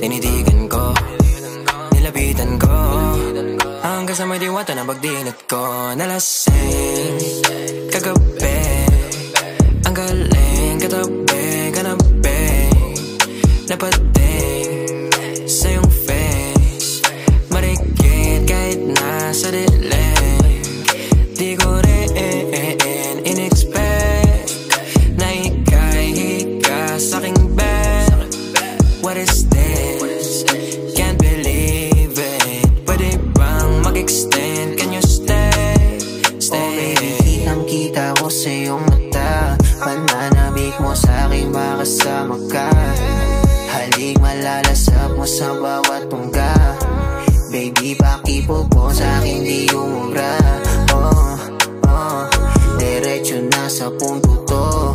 Tinitigan ko Nilapitan ko. Hanggang sa may diwata na pagdinat ko Nalasing Kagabi Ang galing Katabi Kanabi. Napating What is this? Can't believe it Pwede bang mag-extend? Can you stay? Stay Kitang kita ko sa iyong mata Pananabik mo sa aking makasama ka Halik malalasap mo sa bawat tungga Baby, pakipo po sa akin di umubra Oh, oh, diretso na sa punto to